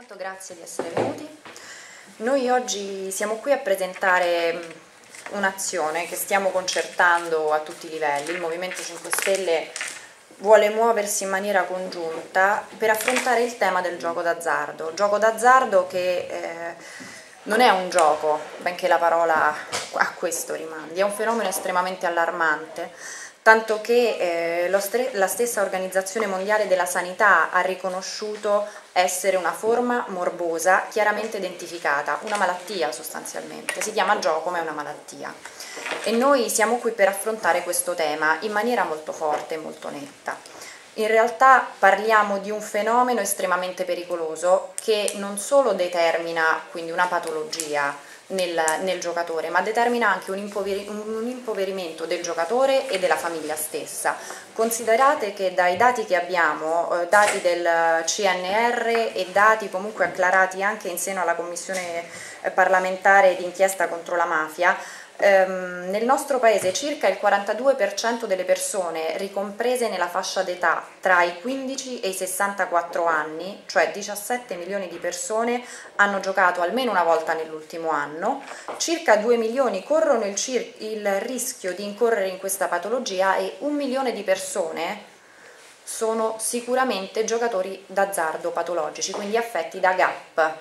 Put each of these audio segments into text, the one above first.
intanto grazie di essere venuti. Noi oggi siamo qui a presentare un'azione che stiamo concertando a tutti i livelli. Il Movimento 5 Stelle vuole muoversi in maniera congiunta per affrontare il tema del gioco d'azzardo. Gioco d'azzardo che eh, non è un gioco, benché la parola a questo rimandi, è un fenomeno estremamente allarmante tanto che eh, la stessa Organizzazione Mondiale della Sanità ha riconosciuto essere una forma morbosa chiaramente identificata, una malattia sostanzialmente, si chiama gioco ma è una malattia. E noi siamo qui per affrontare questo tema in maniera molto forte e molto netta. In realtà parliamo di un fenomeno estremamente pericoloso che non solo determina quindi una patologia, nel, nel giocatore, ma determina anche un, impoveri, un, impoverimento del giocatore e della famiglia stessa. Considerate che dai dati che abbiamo, eh, dati del CNR e dati comunque acclarati anche in seno alla Commissione eh, parlamentare d'inchiesta contro la mafia, ehm, nel nostro paese circa il 42% delle persone ricomprese nella fascia d'età tra i 15 e i 64 anni, cioè 17 milioni di persone, hanno giocato almeno una volta nell'ultimo anno, circa 2 milioni corrono il, il rischio di incorrere in questa patologia e un milione di persone sono sicuramente giocatori d'azzardo patologici, quindi affetti da GAP.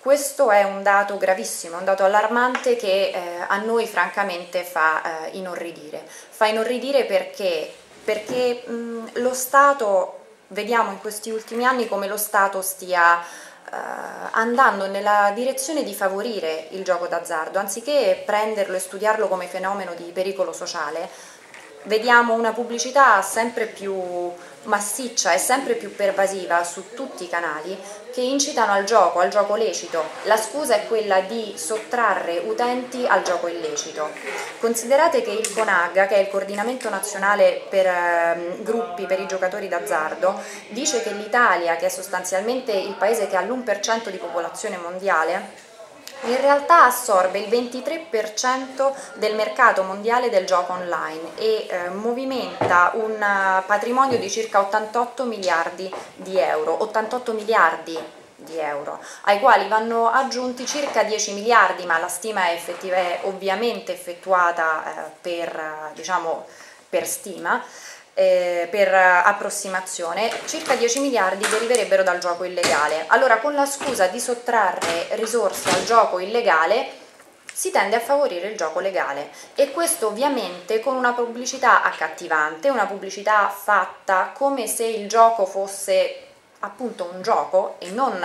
Questo è un dato gravissimo, un dato allarmante che eh, a noi francamente fa eh, inorridire. Fa inorridire perché, perché mh, lo Stato, vediamo in questi ultimi anni come lo Stato stia eh, andando nella direzione di favorire il gioco d'azzardo, anziché prenderlo e studiarlo come fenomeno di pericolo sociale, vediamo una pubblicità sempre più massiccia e sempre più pervasiva su tutti i canali che incitano al gioco, al gioco lecito. La scusa è quella di sottrarre utenti al gioco illecito. Considerate che il CONAG, che è il coordinamento nazionale per eh, gruppi per i giocatori d'azzardo, dice che l'Italia, che è sostanzialmente il paese che ha l'1% di popolazione mondiale, in realtà assorbe il 23% del mercato mondiale del gioco online e eh, movimenta un uh, patrimonio di circa 88 miliardi di euro, 88 miliardi di euro, ai quali vanno aggiunti circa 10 miliardi, ma la stima è, effettiva, è ovviamente effettuata eh, per, eh, diciamo, per stima, eh, per approssimazione, circa 10 miliardi deriverebbero dal gioco illegale. Allora con la scusa di sottrarre risorse al gioco illegale si tende a favorire il gioco legale e questo ovviamente con una pubblicità accattivante, una pubblicità fatta come se il gioco fosse appunto un gioco e non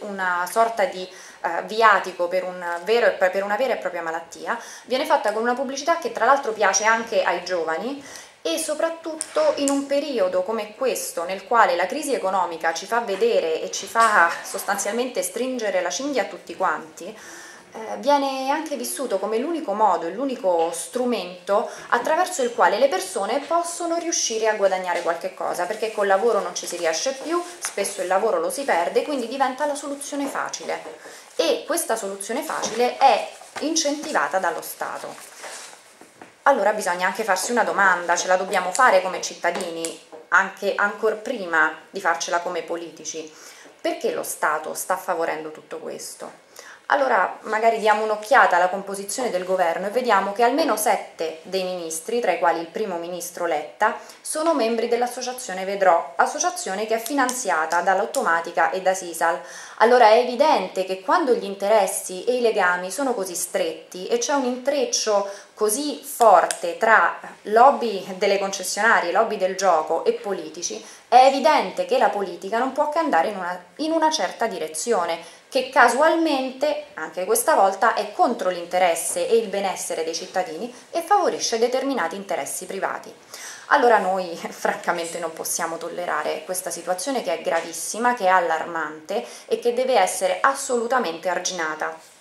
una sorta di uh, viatico per, un vero, per una vera e propria malattia, viene fatta con una pubblicità che tra l'altro piace anche ai giovani e soprattutto in un periodo come questo nel quale la crisi economica ci fa vedere e ci fa sostanzialmente stringere la cinghia a tutti quanti, eh, viene anche vissuto come l'unico modo, l'unico strumento attraverso il quale le persone possono riuscire a guadagnare qualche cosa, perché col lavoro non ci si riesce più, spesso il lavoro lo si perde, quindi diventa la soluzione facile. E questa soluzione facile è incentivata dallo Stato allora bisogna anche farsi una domanda, ce la dobbiamo fare come cittadini, anche ancora prima di farcela come politici. Perché lo Stato sta favorendo tutto questo? Allora magari diamo un'occhiata alla composizione del governo e vediamo che almeno sette dei ministri, tra i quali il primo ministro Letta, sono membri dell'associazione Vedrò, associazione che è finanziata dall'Automatica e da Sisal. Allora è evidente che quando gli interessi e i legami sono così stretti e c'è un intreccio così forte tra lobby delle concessionarie, lobby del gioco e politici, è evidente che la politica non può che andare in una, in una certa direzione che casualmente, anche questa volta, è contro l'interesse e il benessere dei cittadini e favorisce determinati interessi privati. Allora noi francamente non possiamo tollerare questa situazione che è gravissima, che è allarmante e che deve essere assolutamente arginata.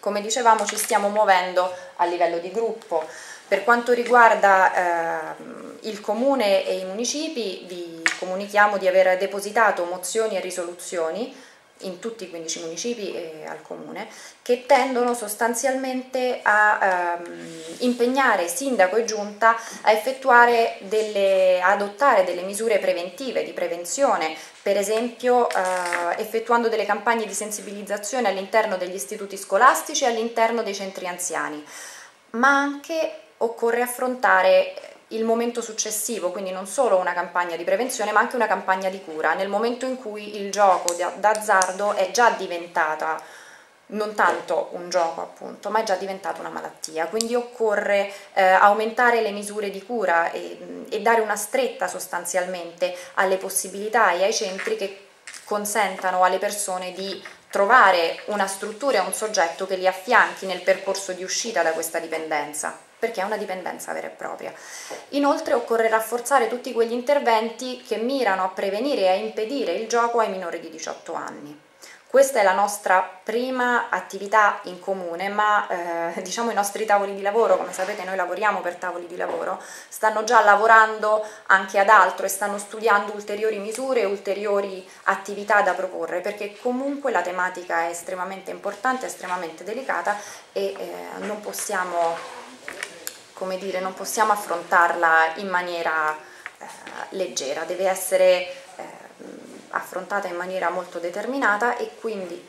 Come dicevamo ci stiamo muovendo a livello di gruppo. Per quanto riguarda eh, il Comune e i municipi vi comunichiamo di aver depositato mozioni e risoluzioni in tutti i 15 municipi e al comune, che tendono sostanzialmente a ehm, impegnare sindaco e giunta a effettuare delle, adottare delle misure preventive, di prevenzione, per esempio eh, effettuando delle campagne di sensibilizzazione all'interno degli istituti scolastici e all'interno dei centri anziani, ma anche occorre affrontare il momento successivo, quindi non solo una campagna di prevenzione ma anche una campagna di cura, nel momento in cui il gioco d'azzardo è già diventata non tanto un gioco appunto, ma è già diventata una malattia, quindi occorre eh, aumentare le misure di cura e, e dare una stretta sostanzialmente alle possibilità e ai centri che consentano alle persone di trovare una struttura e un soggetto che li affianchi nel percorso di uscita da questa dipendenza perché è una dipendenza vera e propria. Inoltre occorre rafforzare tutti quegli interventi che mirano a prevenire e a impedire il gioco ai minori di 18 anni. Questa è la nostra prima attività in comune, ma eh, diciamo i nostri tavoli di lavoro, come sapete noi lavoriamo per tavoli di lavoro, stanno già lavorando anche ad altro e stanno studiando ulteriori misure e ulteriori attività da proporre, perché comunque la tematica è estremamente importante, estremamente delicata e eh, non possiamo come dire, non possiamo affrontarla in maniera eh, leggera, deve essere eh, affrontata in maniera molto determinata e quindi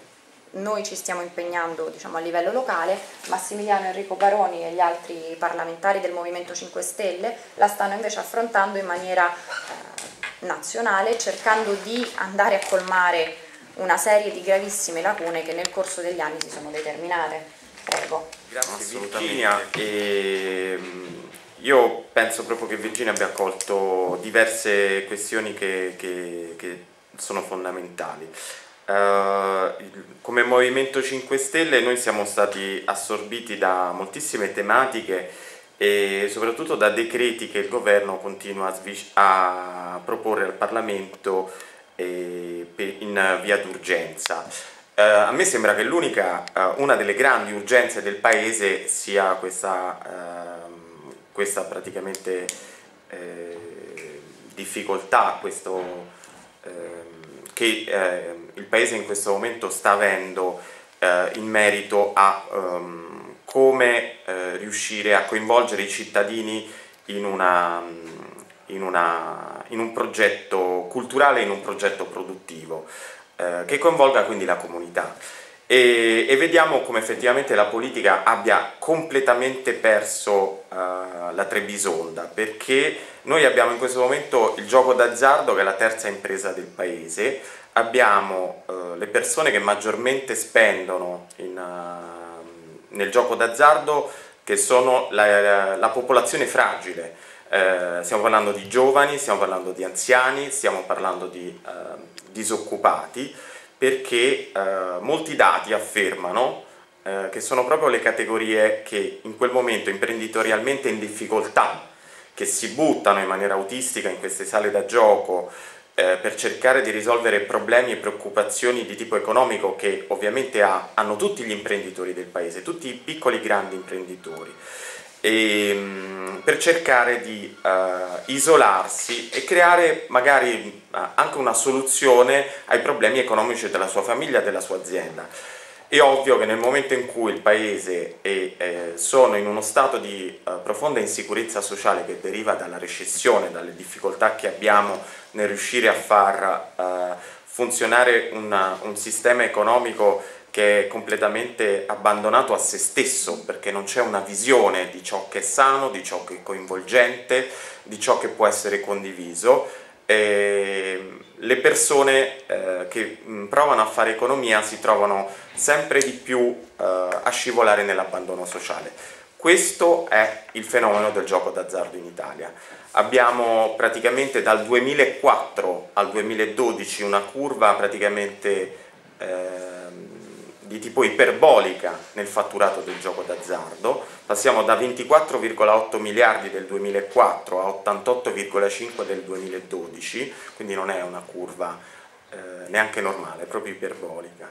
noi ci stiamo impegnando diciamo, a livello locale, Massimiliano Enrico Baroni e gli altri parlamentari del Movimento 5 Stelle la stanno invece affrontando in maniera eh, nazionale cercando di andare a colmare una serie di gravissime lacune che nel corso degli anni si sono determinate. Prego. Grazie Virginia. E, ehm, io penso proprio che Virginia abbia colto diverse questioni che, che, che sono fondamentali. Uh, come Movimento 5 Stelle noi siamo stati assorbiti da moltissime tematiche e soprattutto da decreti che il governo continua a, a proporre al Parlamento eh, in via d'urgenza. Uh, a me sembra che l'unica, uh, una delle grandi urgenze del paese sia questa, uh, questa praticamente eh, difficoltà, questo, ehm, che eh, il paese in questo momento sta avendo eh, in merito a um, come riuscire a coinvolgere i cittadini in, una, in, una, in un progetto culturale, in un progetto produttivo eh, che coinvolga quindi la comunità. E, e, vediamo come effettivamente la politica abbia completamente perso uh, la Trebisonda perché noi abbiamo in questo momento il gioco d'azzardo che è la terza impresa del paese abbiamo uh, le persone che maggiormente spendono in, uh, nel gioco d'azzardo che sono la, la popolazione fragile eh, stiamo parlando di giovani, stiamo parlando di anziani, stiamo parlando di eh, disoccupati, perché eh, molti dati affermano eh, che sono proprio le categorie che in quel momento imprenditorialmente in difficoltà, che si buttano in maniera autistica in queste sale da gioco eh, per cercare di risolvere problemi e preoccupazioni di tipo economico che ovviamente ha, hanno tutti gli imprenditori del paese, tutti i piccoli grandi imprenditori e, ehm, per cercare di uh, isolarsi e creare magari uh, anche una soluzione ai problemi economici della sua famiglia, della sua azienda. È ovvio che nel momento in cui il Paese è, eh, sono in uno stato di uh, profonda insicurezza sociale che deriva dalla recessione, dalle difficoltà che abbiamo nel riuscire a far funzionare una, un sistema economico che è completamente abbandonato a se stesso perché non c'è una visione di ciò che è sano, di ciò che è coinvolgente, di ciò che può essere condiviso. E le persone eh, che mh, provano a fare economia si trovano sempre di più eh, a scivolare nell'abbandono sociale. Questo è il fenomeno del gioco d'azzardo in Italia. Abbiamo praticamente dal 2004 al 2012 una curva praticamente eh, di tipo iperbolica nel fatturato del gioco d'azzardo, passiamo da 24,8 miliardi del 2004 a 88,5 del 2012, quindi non è una curva eh, neanche normale, è proprio iperbolica.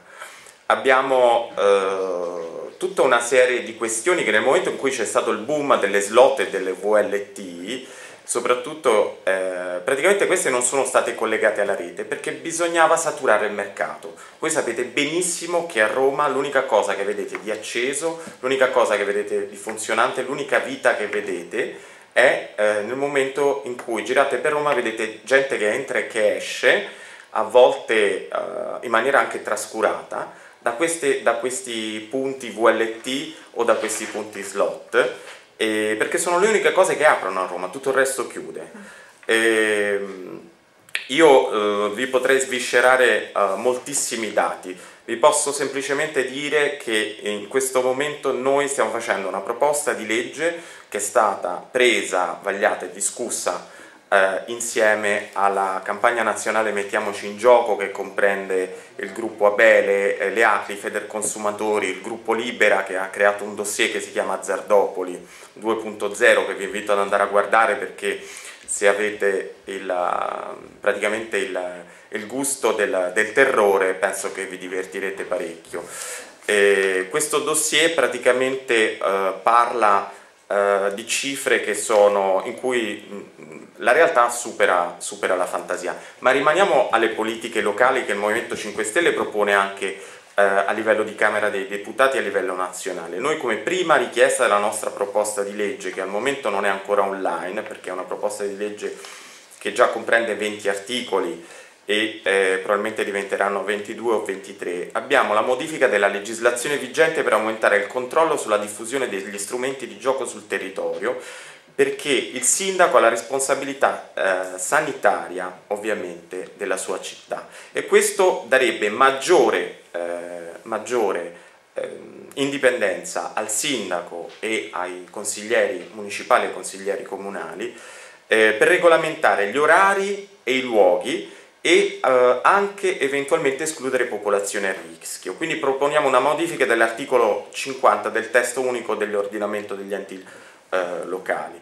Abbiamo eh, tutta una serie di questioni che nel momento in cui c'è stato il boom delle slot e delle VLT soprattutto eh, praticamente queste non sono state collegate alla rete perché bisognava saturare il mercato. Voi sapete benissimo che a Roma l'unica cosa che vedete di acceso, l'unica cosa che vedete di funzionante, l'unica vita che vedete è eh, nel momento in cui girate per Roma vedete gente che entra e che esce, a volte eh, in maniera anche trascurata, da, queste, da questi punti VLT o da questi punti slot eh, perché sono le uniche cose che aprono a Roma, tutto il resto chiude. Eh, io vi potrei sviscerare eh, moltissimi dati, vi posso semplicemente dire che in questo momento noi stiamo facendo una proposta di legge che è stata presa, vagliata e discussa eh, insieme alla campagna nazionale Mettiamoci in gioco che comprende il gruppo Abele, eh, le ACLI, Federconsumatori, il gruppo Libera che ha creato un dossier che si chiama Zardopoli 2.0 che vi invito ad andare a guardare perché se avete il, praticamente il, il gusto del, del, terrore penso che vi divertirete parecchio. E questo dossier praticamente eh, parla eh, di cifre che sono, in cui mh, la realtà supera, supera, la fantasia. Ma rimaniamo alle politiche locali che il Movimento 5 Stelle propone anche eh, a livello di Camera dei Deputati e a livello nazionale. Noi come prima richiesta della nostra proposta di legge, che al momento non è ancora online, perché è una proposta di legge che già comprende 20 articoli, e eh, probabilmente diventeranno 22 o 23, abbiamo la modifica della legislazione vigente per aumentare il controllo sulla diffusione degli strumenti di gioco sul territorio perché il sindaco ha la responsabilità eh, sanitaria ovviamente della sua città. E questo darebbe maggiore, eh, maggiore ehm, indipendenza al sindaco e ai consiglieri municipali e consiglieri comunali eh, per regolamentare gli orari e i luoghi e eh, anche eventualmente escludere popolazioni a rischio. Quindi proponiamo una modifica dell'articolo 50 del testo unico dell'ordinamento degli enti eh, locali.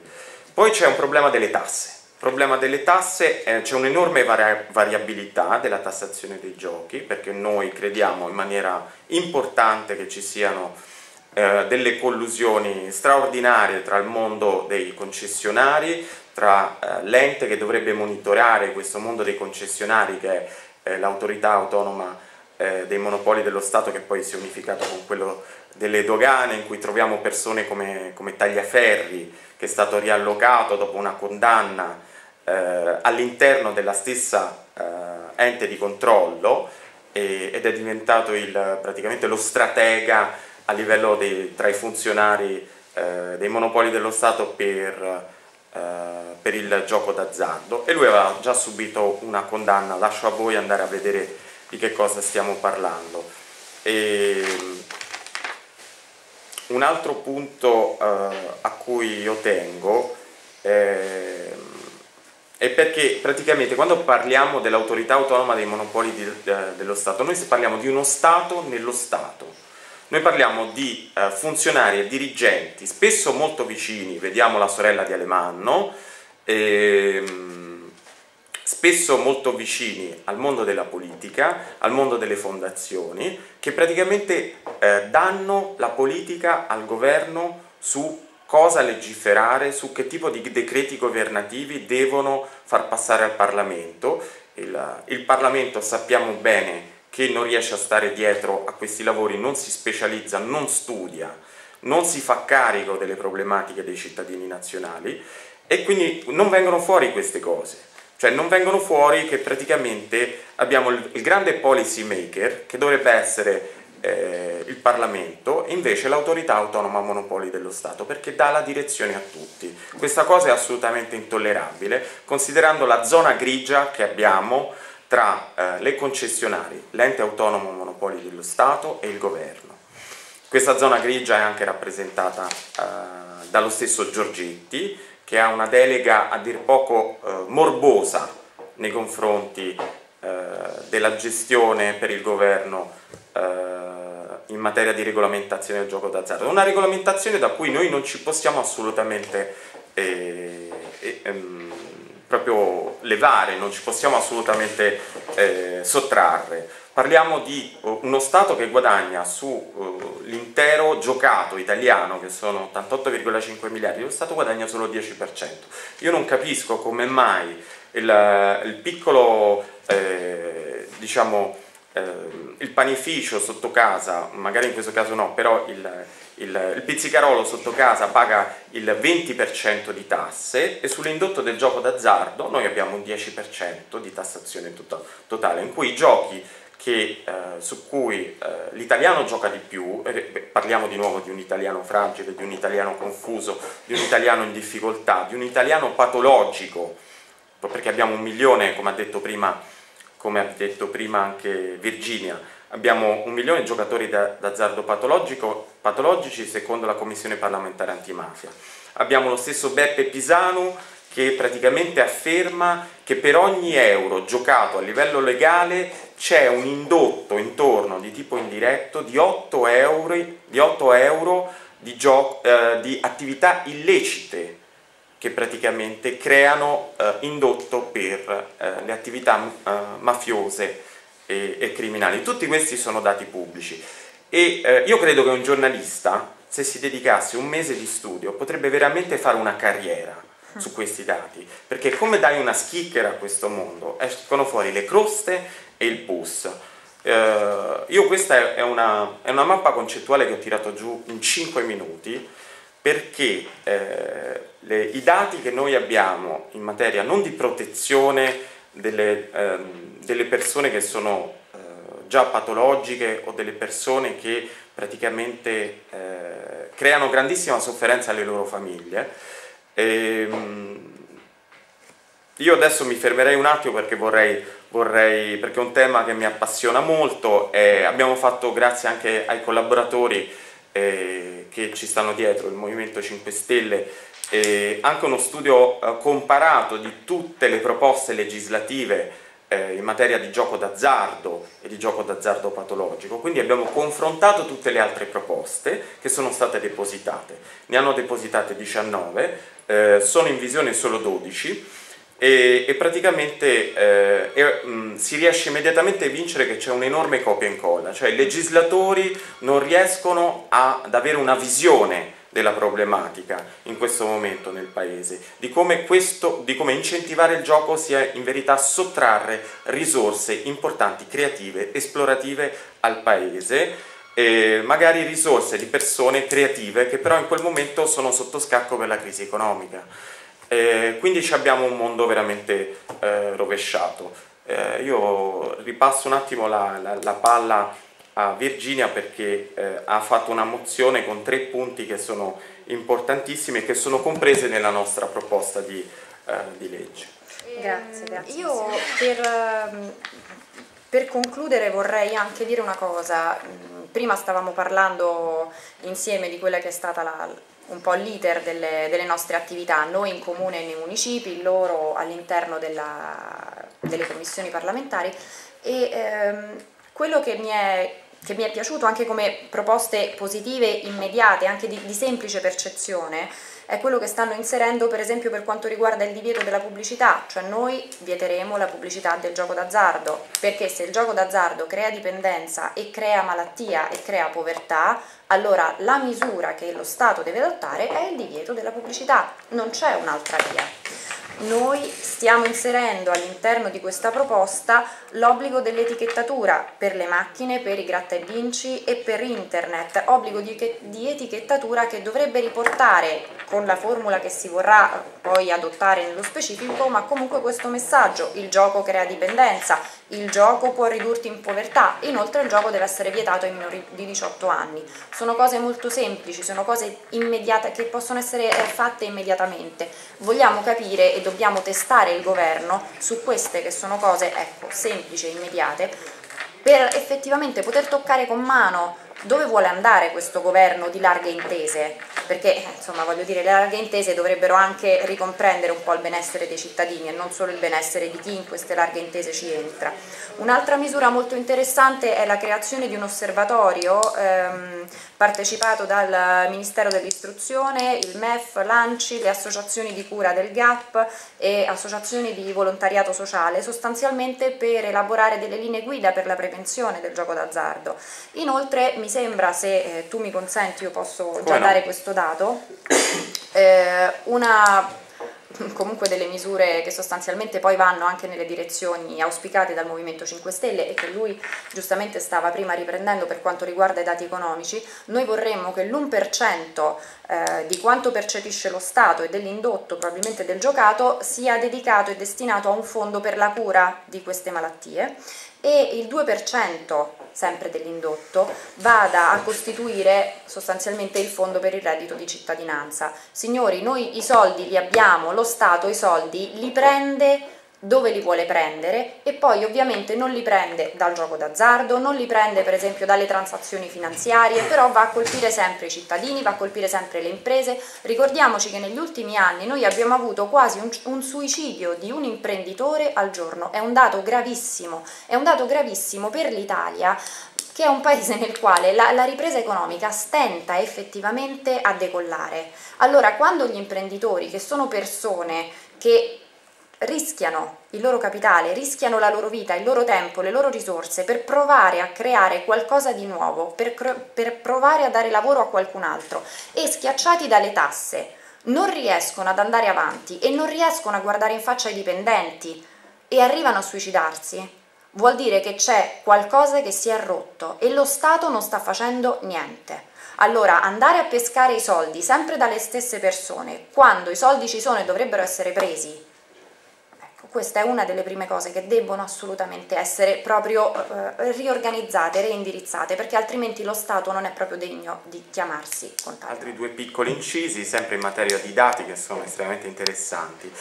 Poi c'è un problema delle tasse. Il problema delle tasse, eh, c'è un'enorme vari variabilità della tassazione dei giochi, perché noi crediamo in maniera importante che ci siano eh, delle collusioni straordinarie tra il mondo dei concessionari, tra eh, l'ente che dovrebbe monitorare questo mondo dei concessionari che è eh, l'autorità autonoma eh, dei monopoli dello Stato che poi si è unificato con quello delle dogane in cui troviamo persone come, come Tagliaferri che è stato riallocato dopo una condanna eh, all'interno della stessa eh, ente di controllo e, ed è diventato il, praticamente lo stratega a livello dei, tra i funzionari eh, dei monopoli dello Stato per per il gioco d'azzardo. E lui aveva già subito una condanna, lascio a voi andare a vedere di che cosa stiamo parlando. E, un altro punto eh, a cui io tengo eh, è perché praticamente quando parliamo dell'autorità autonoma dei monopoli di, de, dello Stato, noi parliamo di uno Stato nello Stato noi parliamo di eh, funzionari e dirigenti, spesso molto vicini, vediamo la sorella di Alemanno, ehm, spesso molto vicini al mondo della politica, al mondo delle fondazioni, che praticamente eh, danno la politica al governo su cosa legiferare, su che tipo di decreti governativi devono far passare al Parlamento. Il, il Parlamento sappiamo bene che non riesce a stare dietro a questi lavori, non si specializza, non studia, non si fa carico delle problematiche dei cittadini nazionali e quindi non vengono fuori queste cose. Cioè non vengono fuori che praticamente abbiamo il, grande policy maker che dovrebbe essere eh, il Parlamento e invece l'autorità autonoma monopoli dello Stato perché dà la direzione a tutti. Questa cosa è assolutamente intollerabile considerando la zona grigia che abbiamo tra eh, le concessionari, l'ente autonomo monopoli dello Stato e il governo. Questa zona grigia è anche rappresentata eh, dallo stesso Giorgetti, che ha una delega a dir poco eh, morbosa nei confronti eh, della gestione per il governo eh, in materia di regolamentazione del gioco d'azzardo. Una regolamentazione da cui noi non ci possiamo assolutamente eh, ehm, proprio levare, non ci possiamo assolutamente eh, sottrarre. Parliamo di uh, uno Stato che guadagna sull'intero uh, giocato italiano, che sono 88,5 miliardi, lo Stato guadagna solo il 10%. Io non capisco come mai il, il piccolo, eh, diciamo, eh, il panificio sotto casa, magari in questo caso no, però il, il, il pizzicarolo sotto casa paga il 20% di tasse e sull'indotto del gioco d'azzardo noi abbiamo un 10% di tassazione totale, in cui i giochi che, eh, su cui eh, l'italiano gioca di più, eh, parliamo di nuovo di un italiano fragile, di un italiano confuso, di un italiano in difficoltà, di un italiano patologico, perché abbiamo un milione, come ha detto prima, come ha detto prima anche Virginia, abbiamo un milione di giocatori d'azzardo patologici secondo la Commissione parlamentare antimafia. Abbiamo lo stesso Beppe Pisano che praticamente afferma che per ogni euro giocato a livello legale c'è un indotto intorno di tipo indiretto di 8 euro di, 8 euro di, eh, di attività illecite che praticamente creano eh, indotto per eh, le attività eh, mafiose e, e, criminali. Tutti questi sono dati pubblici e eh, io credo che un giornalista, se si dedicasse un mese di studio, potrebbe veramente fare una carriera su questi dati, perché come dai una schicchera a questo mondo, escono fuori le croste e il pus. Eh, io questa è una, è una, mappa concettuale che ho tirato giù in 5 minuti, perché eh, le, i dati che noi abbiamo in materia non di protezione delle, ehm, delle persone che sono eh, già patologiche o delle persone che praticamente eh, creano grandissima sofferenza alle loro famiglie, ehm, io adesso mi fermerei un attimo perché vorrei, vorrei, perché è un tema che mi appassiona molto e abbiamo fatto grazie anche ai collaboratori eh, che ci stanno dietro, il Movimento 5 Stelle, eh, anche uno studio eh, comparato di tutte le proposte legislative eh, in materia di gioco d'azzardo e di gioco d'azzardo patologico, quindi abbiamo confrontato tutte le altre proposte che sono state depositate, ne hanno depositate 19, eh, sono in visione solo 12 e, e praticamente eh, e, mh, mm, si riesce immediatamente a vincere che c'è un'enorme copia e incolla, cioè i legislatori non riescono a, ad avere una visione della problematica in questo momento nel paese, di come, questo, di come incentivare il gioco sia in verità sottrarre risorse importanti, creative, esplorative al paese, magari risorse di persone creative che però in quel momento sono sotto scacco per la crisi economica. Eh, quindi abbiamo un mondo veramente eh, rovesciato. Eh, io ripasso un attimo la, la, la, palla a Virginia perché eh, ha fatto una mozione con tre punti che sono importantissimi e che sono comprese nella nostra proposta di, eh, di legge. Grazie, grazie. Io per, ehm, per concludere vorrei anche dire una cosa. Prima stavamo parlando insieme di quella che è stata la, un po' l'iter delle, delle, nostre attività, noi in comune e nei municipi, loro all'interno delle commissioni parlamentari e ehm, quello che mi, è, che mi, è, piaciuto anche come proposte positive immediate, anche di, di semplice percezione, è quello che stanno inserendo per esempio per quanto riguarda il divieto della pubblicità, cioè noi vieteremo la pubblicità del gioco d'azzardo, perché se il gioco d'azzardo crea dipendenza e crea malattia e crea povertà, allora la misura che lo Stato deve adottare è il divieto della pubblicità, non c'è un'altra via noi stiamo inserendo all'interno di questa proposta l'obbligo dell'etichettatura per le macchine, per i gratta e vinci e per internet, obbligo di, etichettatura che dovrebbe riportare con la formula che si vorrà poi adottare nello specifico, ma comunque questo messaggio, il gioco crea dipendenza, il gioco può ridurti in povertà, inoltre il gioco deve essere vietato ai minori di 18 anni. Sono cose molto semplici, sono cose immediate che possono essere eh, fatte immediatamente. Vogliamo capire e dobbiamo testare il governo su queste che sono cose ecco, semplici e immediate per effettivamente poter toccare con mano dove vuole andare questo governo di larghe intese perché insomma voglio dire le larghe intese dovrebbero anche ricomprendere un po' il benessere dei cittadini e non solo il benessere di chi in queste larghe intese ci entra. Un'altra misura molto interessante è la creazione di un osservatorio ehm, partecipato dal Ministero dell'Istruzione, il MEF, l'ANCI, le associazioni di cura del GAP e associazioni di volontariato sociale, sostanzialmente per elaborare delle linee guida per la prevenzione del gioco d'azzardo. Inoltre mi sembra, se eh, tu mi consenti, io posso già no? dare questo dato, eh, una comunque delle misure che sostanzialmente poi vanno anche nelle direzioni auspicate dal Movimento 5 Stelle e che lui giustamente stava prima riprendendo per quanto riguarda i dati economici, noi vorremmo che l'1% eh, di quanto percepisce lo Stato e dell'indotto, probabilmente del giocato, sia dedicato e destinato a un fondo per la cura di queste malattie e il 2% sempre dell'indotto vada a costituire sostanzialmente il fondo per il reddito di cittadinanza. Signori, noi i soldi li abbiamo, lo Stato i soldi li prende dove li vuole prendere e poi ovviamente non li prende dal gioco d'azzardo, non li prende per esempio dalle transazioni finanziarie, però va a colpire sempre i cittadini, va a colpire sempre le imprese. Ricordiamoci che negli ultimi anni noi abbiamo avuto quasi un, un suicidio di un imprenditore al giorno, è un dato gravissimo, è un dato gravissimo per l'Italia che è un paese nel quale la, la, ripresa economica stenta effettivamente a decollare. Allora, quando gli imprenditori, che sono persone che rischiano il loro capitale, rischiano la loro vita, il loro tempo, le loro risorse per provare a creare qualcosa di nuovo, per, per provare a dare lavoro a qualcun altro e schiacciati dalle tasse non riescono ad andare avanti e non riescono a guardare in faccia i dipendenti e arrivano a suicidarsi, vuol dire che c'è qualcosa che si è rotto e lo Stato non sta facendo niente. Allora, andare a pescare i soldi sempre dalle stesse persone, quando i soldi ci sono e dovrebbero essere presi questa è una delle prime cose che debbono assolutamente essere proprio eh, riorganizzate, reindirizzate, perché altrimenti lo Stato non è proprio degno di chiamarsi contabile. Altri due piccoli incisi, sempre in materia di dati, che sono estremamente interessanti.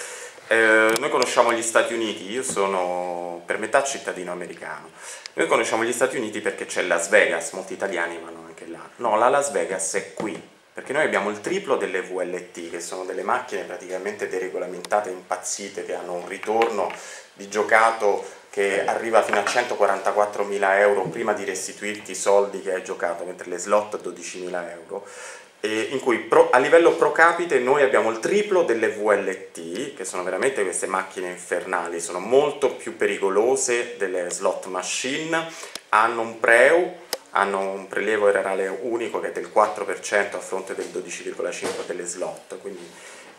Eh, noi conosciamo gli Stati Uniti, io sono per metà cittadino americano, noi conosciamo gli Stati Uniti perché c'è Las Vegas, molti italiani vanno anche là. No, la Las Vegas è qui, perché noi abbiamo il triplo delle VLT, che sono delle macchine praticamente deregolamentate, impazzite, che hanno un ritorno di giocato che arriva fino a 144.000 euro prima di restituirti i soldi che hai giocato, mentre le slot 12.000 euro, in cui pro, a livello pro capite noi abbiamo il triplo delle VLT, che sono veramente queste macchine infernali, sono molto più pericolose delle slot machine, hanno un preu hanno un prelievo erariale unico che è del 4% a fronte del 12,5% delle slot, quindi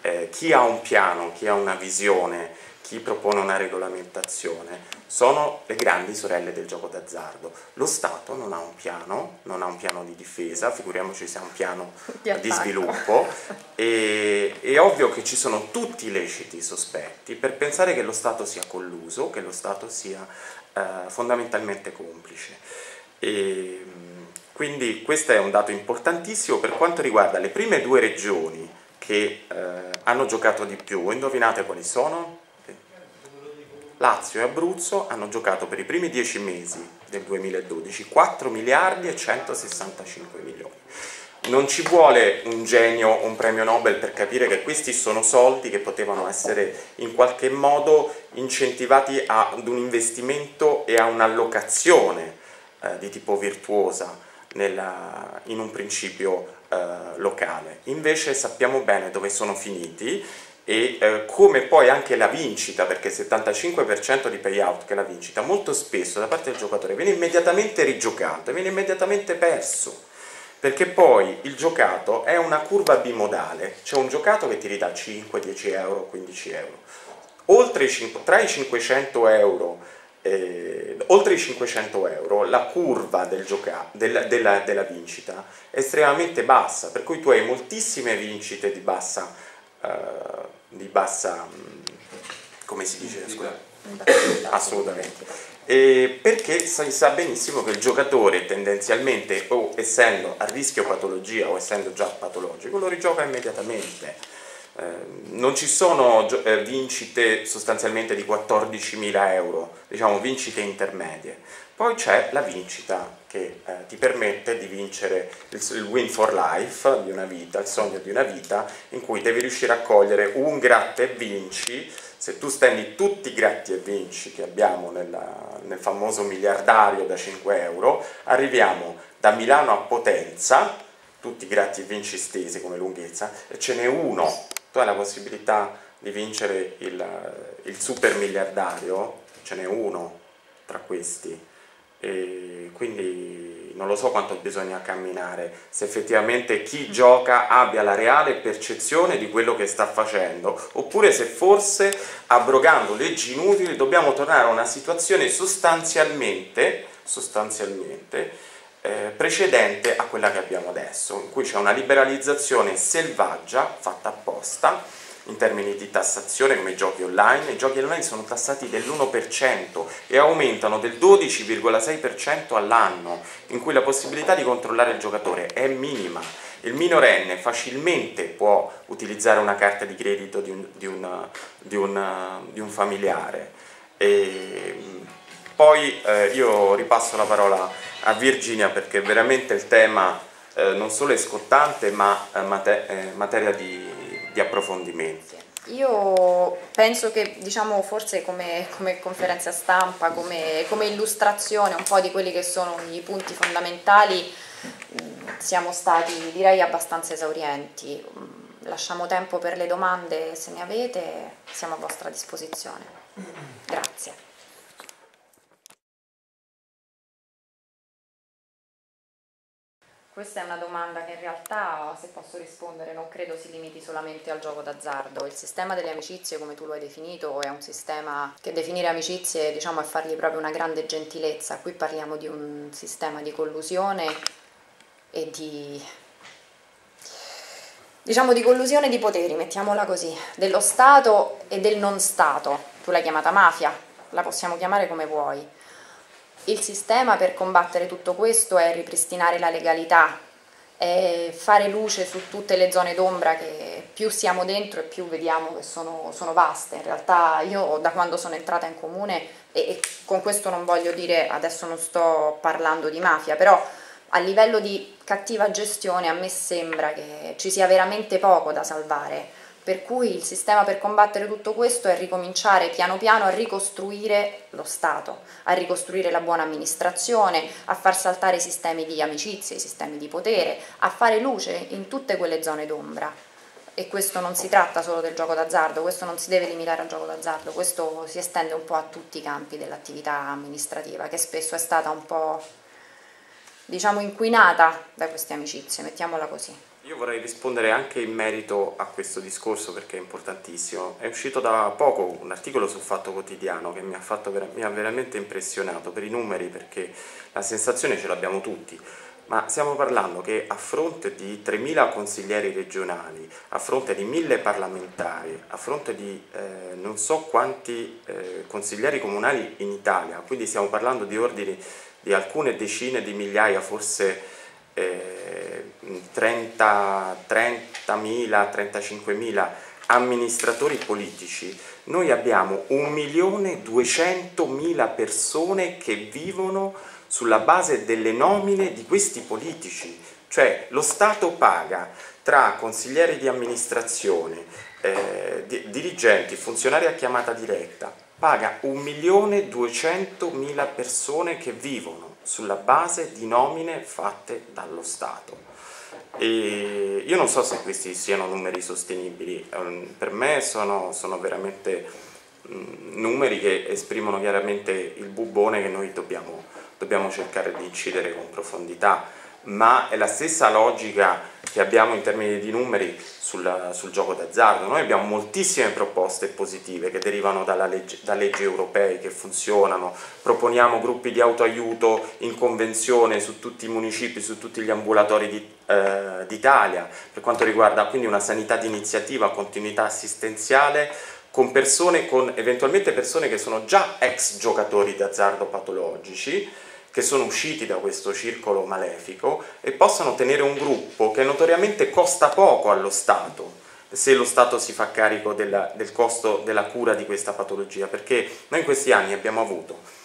eh, chi ha un piano, chi ha una visione, chi propone una regolamentazione sono le grandi sorelle del gioco d'azzardo. Lo Stato non ha un piano, non ha un piano di difesa, figuriamoci se ha un piano di, di sviluppo e è ovvio che ci sono tutti i leciti sospetti per pensare che lo Stato sia colluso, che lo Stato sia eh, fondamentalmente complice. E, quindi questo è un dato importantissimo per quanto riguarda le prime due regioni che eh, hanno giocato di più, indovinate quali sono? Lazio e Abruzzo hanno giocato per i primi dieci mesi del 2012 4 miliardi e 165 milioni. Non ci vuole un genio o un premio Nobel per capire che questi sono soldi che potevano essere in qualche modo incentivati ad un investimento e a un'allocazione eh, di tipo virtuosa nella, in un principio eh, locale. Invece sappiamo bene dove sono finiti e eh, come poi anche la vincita, perché il 75% di payout che è la vincita, molto spesso da parte del giocatore viene immediatamente rigiocato, viene immediatamente perso perché poi il giocato è una curva bimodale, c'è un giocato che ti ridà 5, 10 euro, 15 euro. Oltre i, tra i 500 euro eh, oltre i 500 euro la curva del della, della, della, vincita è estremamente bassa, per cui tu hai moltissime vincite di bassa, eh, di bassa mm, come si dice? Scusa. Assolutamente. E perché si sa benissimo che il giocatore tendenzialmente, o essendo a rischio patologia o essendo già patologico, lo rigioca immediatamente non ci sono eh, vincite sostanzialmente di 14.000 euro, diciamo vincite intermedie. Poi c'è la vincita che eh, ti permette di vincere il, il, win for life di una vita, il sogno di una vita, in cui devi riuscire a cogliere un gratta e vinci. Se tu stendi tutti i gratti e vinci che abbiamo nella, nel famoso miliardario da 5 euro, arriviamo da Milano a Potenza, tutti i gratti e vinci stesi come lunghezza, e ce n'è uno. Tu hai la possibilità di vincere il, il super miliardario, ce n'è uno tra questi e quindi non lo so quanto bisogna camminare, se effettivamente chi gioca abbia la reale percezione di quello che sta facendo, oppure se forse abrogando leggi inutili dobbiamo tornare a una situazione sostanzialmente, sostanzialmente eh, precedente a quella che abbiamo adesso, in cui c'è una liberalizzazione selvaggia fatta apposta in termini di tassazione come i giochi online, i giochi online sono tassati dell'1% e aumentano del 12,6% all'anno, in cui la possibilità di controllare il giocatore è minima. Il minorenne facilmente può utilizzare una carta di credito di un, di una, di una, di un familiare. E poi eh, io ripasso la parola a Virginia perché veramente il tema eh, non solo è scottante ma eh, mate eh, materia di di approfondimenti. Io penso che diciamo forse come, come conferenza stampa, come, come, illustrazione un po' di quelli che sono i punti fondamentali siamo stati direi abbastanza esaurienti. Lasciamo tempo per le domande se ne avete, siamo a vostra disposizione. Grazie. Questa è una domanda che in realtà, se posso rispondere, non credo si limiti solamente al gioco d'azzardo. Il sistema delle amicizie, come tu lo hai definito, è un sistema che definire amicizie diciamo, è fargli proprio una grande gentilezza. Qui parliamo di un sistema di collusione e di diciamo di collusione di poteri, mettiamola così, dello Stato e del non Stato. Tu l'hai chiamata mafia, la possiamo chiamare come vuoi il sistema per combattere tutto questo è ripristinare la legalità, è fare luce su tutte le zone d'ombra che più siamo dentro e più vediamo che sono, sono vaste. In realtà io da quando sono entrata in comune, e, e con questo non voglio dire, adesso non sto parlando di mafia, però a livello di cattiva gestione a me sembra che ci sia veramente poco da salvare per cui il sistema per combattere tutto questo è ricominciare piano piano a ricostruire lo Stato, a ricostruire la buona amministrazione, a far saltare i sistemi di amicizia, i sistemi di potere, a fare luce in tutte quelle zone d'ombra. E questo non si tratta solo del gioco d'azzardo, questo non si deve limitare al gioco d'azzardo, questo si estende un po' a tutti i campi dell'attività amministrativa, che spesso è stata un po' diciamo inquinata da queste amicizie, mettiamola così. Io vorrei rispondere anche in merito a questo discorso perché è importantissimo. È uscito da poco un articolo sul Fatto Quotidiano che mi ha, fatto, mi ha veramente impressionato per i numeri perché la sensazione ce l'abbiamo tutti, ma stiamo parlando che a fronte di 3.000 consiglieri regionali, a fronte di 1.000 parlamentari, a fronte di eh, non so quanti eh, consiglieri comunali in Italia, quindi stiamo parlando di ordini di alcune decine di migliaia, forse eh, 30, 30.000, 35.000 amministratori politici, noi abbiamo 1.200.000 persone che vivono sulla base delle nomine di questi politici, cioè lo Stato paga tra consiglieri di amministrazione, eh, di, dirigenti, funzionari a chiamata diretta, paga 1.200.000 persone che vivono sulla base di nomine fatte dallo Stato. E io non so se questi siano numeri sostenibili, ehm, per me sono, sono veramente numeri che esprimono chiaramente il bubone che noi dobbiamo, dobbiamo cercare di incidere con profondità ma è la stessa logica che abbiamo in termini di numeri sul, sul gioco d'azzardo. Noi abbiamo moltissime proposte positive che derivano legge, da leggi europee che funzionano, proponiamo gruppi di autoaiuto in convenzione su tutti i municipi, su tutti gli ambulatori d'Italia, eh, per quanto riguarda quindi una sanità di iniziativa, continuità assistenziale, con persone, con eventualmente persone che sono già ex giocatori d'azzardo patologici, che sono usciti da questo circolo malefico e possano tenere un gruppo che notoriamente costa poco allo Stato, se lo Stato si fa carico della, del costo della cura di questa patologia, perché noi in questi anni abbiamo avuto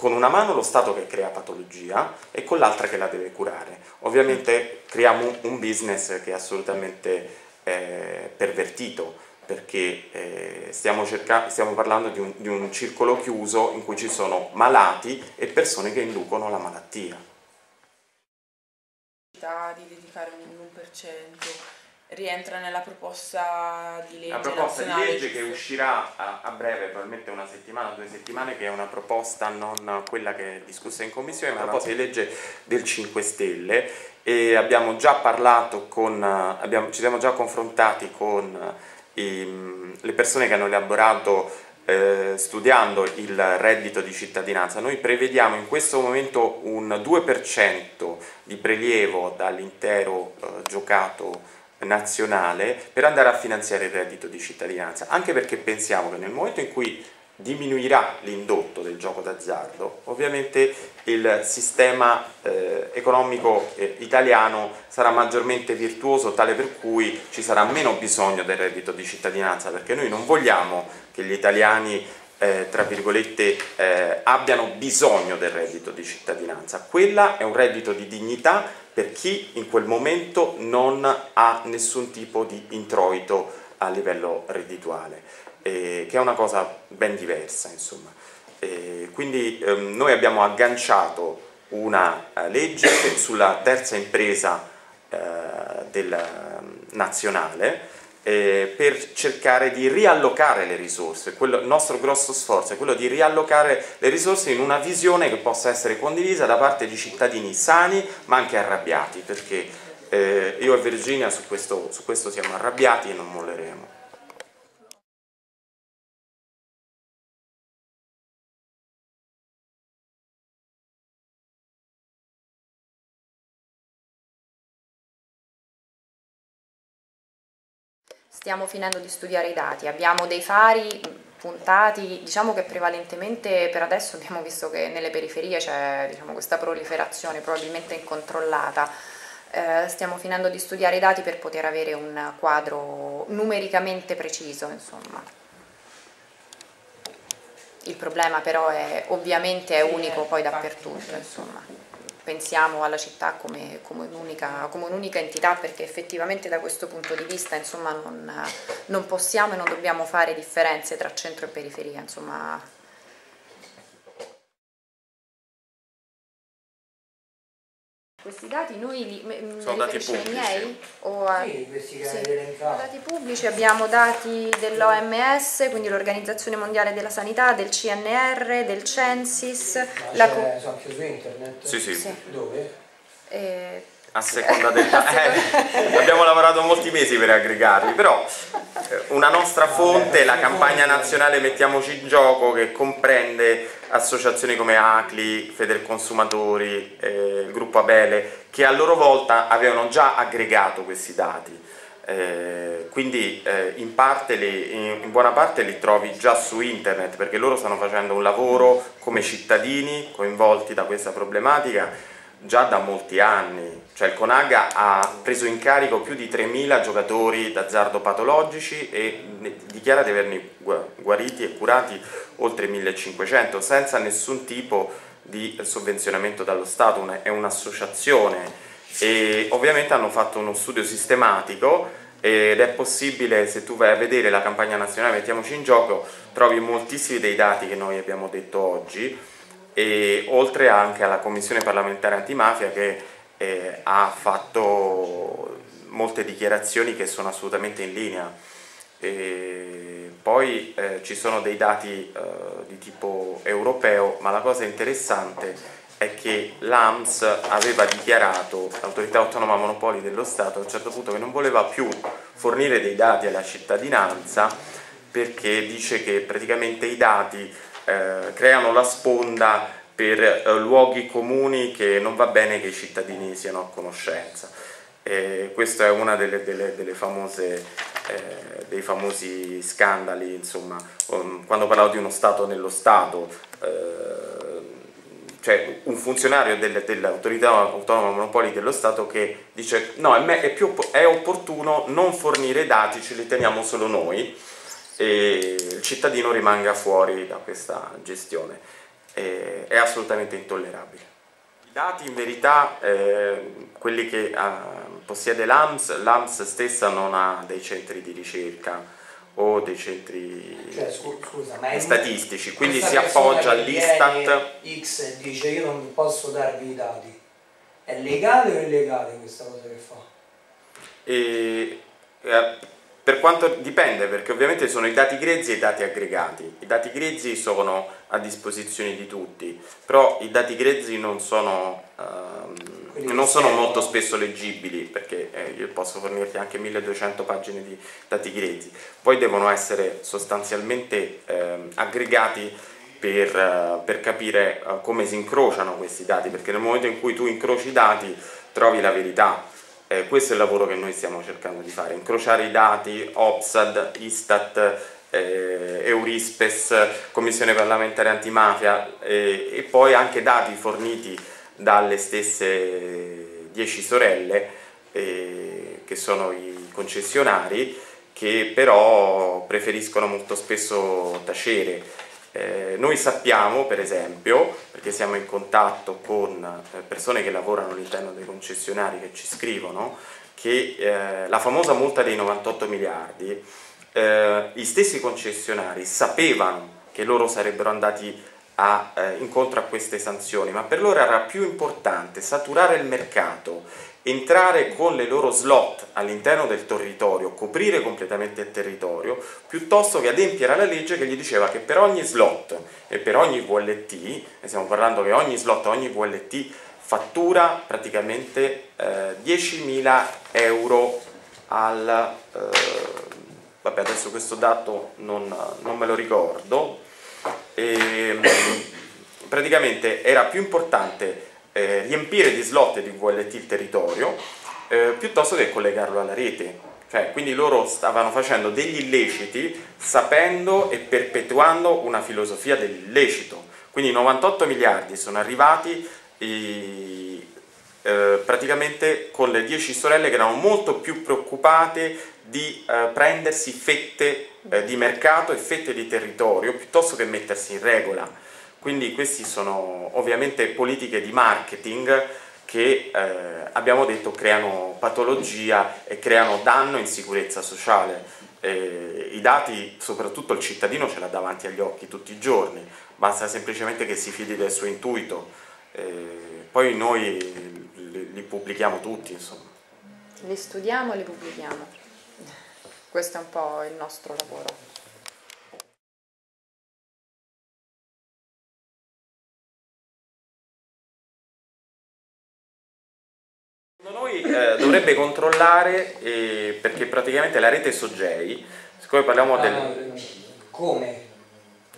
con una mano lo Stato che crea patologia e con l'altra che la deve curare. Ovviamente creiamo un business che è assolutamente eh, pervertito, perché eh, stiamo, stiamo, parlando di un, di un circolo chiuso in cui ci sono malati e persone che inducono la malattia. Di dedicare un 1% rientra nella proposta di legge La proposta di legge che uscirà a, a, breve, probabilmente una settimana, due settimane, che è una proposta non quella che è discussa in commissione, ma una proposta di legge del 5 Stelle. E abbiamo già parlato con, abbiamo, ci siamo già confrontati con i, le persone che hanno elaborato eh, studiando il reddito di cittadinanza, noi prevediamo in questo momento un 2% di prelievo dall'intero eh, giocato nazionale per andare a finanziare il reddito di cittadinanza, anche perché pensiamo che nel momento in cui diminuirà l'indotto del gioco d'azzardo, ovviamente il sistema eh, economico eh, italiano sarà maggiormente virtuoso, tale per cui ci sarà meno bisogno del reddito di cittadinanza, perché noi non vogliamo che gli italiani eh, tra virgolette, eh, abbiano bisogno del reddito di cittadinanza. Quella è un reddito di dignità per chi in quel momento non ha nessun tipo di introito a livello reddituale, eh, che è una cosa ben diversa. Insomma. quindi ehm, noi abbiamo agganciato una uh, legge sulla terza impresa uh, del, uh, nazionale eh, per cercare di riallocare le risorse. Quello, il nostro grosso sforzo è quello di riallocare le risorse in una visione che possa essere condivisa da parte di cittadini sani ma anche arrabbiati, perché eh, io e Virginia su questo, su questo siamo arrabbiati e non molleremo. Stiamo finendo di studiare i dati, abbiamo dei fari puntati, diciamo che prevalentemente per adesso abbiamo visto che nelle periferie c'è diciamo, questa proliferazione probabilmente incontrollata, eh, stiamo finendo di studiare i dati per poter avere un quadro numericamente preciso, insomma. Il problema però è ovviamente è unico poi dappertutto, insomma pensiamo alla città come, come, un'unica, un'unica entità perché effettivamente da questo punto di vista insomma, non, non, possiamo e non dobbiamo fare differenze tra centro e periferia. Insomma, Questi dati noi li, me, sono dati pubblici. miei? O a, sì, questi che sì. dati pubblici, abbiamo dati dell'OMS, quindi l'Organizzazione Mondiale della Sanità, del CNR, del Censis. Ma la sono anche su internet? Sì, sì. sì. Dove? Eh, a seconda del eh, abbiamo lavorato molti mesi per aggregarli però eh, una nostra fonte la campagna nazionale mettiamoci in gioco che comprende associazioni come ACLI, Federconsumatori, eh, il gruppo Abele che a loro volta avevano già aggregato questi dati. Eh, quindi eh, in, li, in, in, buona parte li trovi già su internet perché loro stanno facendo un lavoro come cittadini coinvolti da questa problematica già da molti anni, cioè il Conaga ha preso in carico più di 3.000 giocatori d'azzardo patologici e dichiara di averne guariti e curati oltre 1.500 senza nessun tipo di sovvenzionamento dallo Stato, è un'associazione. E ovviamente hanno fatto uno studio sistematico ed è possibile, se tu vai a vedere la campagna nazionale Mettiamoci in gioco, trovi moltissimi dei dati che noi abbiamo detto oggi e oltre anche alla Commissione parlamentare antimafia che eh, ha fatto molte dichiarazioni che sono assolutamente in linea. E poi eh, ci sono dei dati eh, di tipo europeo, ma la cosa interessante è che l'AMS aveva dichiarato, l'autorità autonoma monopoli dello Stato, a un certo punto che non voleva più fornire dei dati alla cittadinanza perché dice che praticamente i dati eh, creano la sponda per eh, luoghi comuni che non va bene che i cittadini siano a conoscenza. E questo è uno delle, delle, delle famose, eh, dei famosi scandali, insomma, um, quando parlavo di uno Stato nello Stato, eh, cioè un funzionario del, dell'autorità autonoma monopoli dello Stato che dice no, è, più, è opportuno non fornire dati, ce li teniamo solo noi e il cittadino rimanga fuori da questa gestione. E, è assolutamente intollerabile. I dati in verità, eh, quelli che uh, possiede l'AMS, l'AMS stessa non ha dei centri di ricerca o dei centri cioè, scusa, statistici, quindi si appoggia all'Istat. X dice io non posso darvi i dati. È legale o illegale questa cosa che fa? E, eh, per quanto dipende, perché ovviamente sono i dati grezzi e i dati aggregati. I dati grezzi sono a disposizione di tutti, però i dati grezzi non sono, ehm, non sono molto spesso leggibili, perché eh, io posso fornirti anche 1200 pagine di dati grezzi. Poi devono essere sostanzialmente ehm, aggregati per, uh, per, capire uh, come si incrociano questi dati, perché nel momento in cui tu incroci i dati trovi la verità eh, questo è il lavoro che noi stiamo cercando di fare, incrociare i dati, OPSAD, Istat, eh, Eurispes, Commissione parlamentare antimafia eh, e poi anche dati forniti dalle stesse 10 sorelle eh, che sono i concessionari che però preferiscono molto spesso tacere eh, noi sappiamo, per esempio, perché siamo in contatto con eh, persone che lavorano all'interno dei concessionari che ci scrivono, che eh, la famosa multa dei 98 miliardi, eh, gli stessi concessionari sapevano che loro sarebbero andati a, eh, incontro a queste sanzioni, ma per loro era più importante saturare il mercato entrare con le loro slot all'interno del territorio, coprire completamente il territorio, piuttosto che adempiere alla legge che gli diceva che per ogni slot e per ogni VLT, e stiamo parlando che ogni slot, ogni VLT fattura praticamente eh, 10.000 euro al... Eh, vabbè adesso questo dato non, non me lo ricordo, e, ehm, praticamente era più importante eh, riempire di slot di VLT il territorio eh, piuttosto che collegarlo alla rete. Cioè, quindi loro stavano facendo degli illeciti sapendo e perpetuando una filosofia dell'illecito. Quindi 98 miliardi sono arrivati i, eh, praticamente con le 10 sorelle che erano molto più preoccupate di eh, prendersi fette eh, di mercato e fette di territorio piuttosto che mettersi in regola. Quindi queste sono ovviamente politiche di marketing che eh, abbiamo detto creano patologia e creano danno in sicurezza sociale. Eh, I dati, soprattutto il cittadino, ce l'ha davanti agli occhi tutti i giorni, basta semplicemente che si fidi del suo intuito. Eh, poi noi li, li pubblichiamo tutti, insomma. Li studiamo e li pubblichiamo. Questo è un po' il nostro lavoro. Noi eh, dovrebbe controllare eh, perché praticamente la rete Sogei, siccome parliamo del... Ah, come?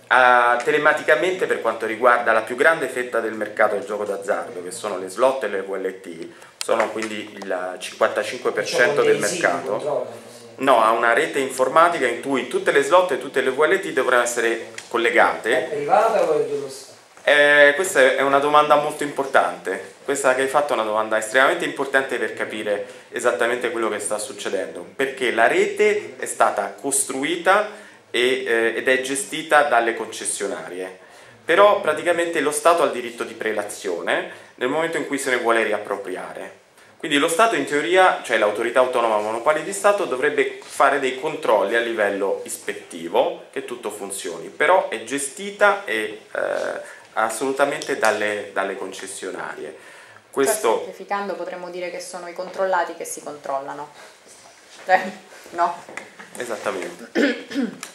Uh, telematicamente per quanto riguarda la più grande fetta del mercato del gioco d'azzardo, che sono le slot e le VLT, sono quindi il 55% cioè, del mercato. No, ha una rete informatica in cui tutte le slot e tutte le VLT dovranno essere collegate. È privata o è dello Stato? Eh, questa è una domanda molto importante, questa che hai fatto è una domanda estremamente importante per capire esattamente quello che sta succedendo, perché la rete è stata costruita e, eh, ed è gestita dalle concessionarie, però praticamente lo Stato ha il diritto di prelazione nel momento in cui se ne vuole riappropriare. Quindi lo Stato in teoria, cioè l'autorità autonoma monopoli di Stato, dovrebbe fare dei controlli a livello ispettivo che tutto funzioni, però è gestita e eh, assolutamente dalle, dalle concessionarie. Questo... Cioè, semplificando potremmo dire che sono i controllati che si controllano. Eh, no? Esattamente.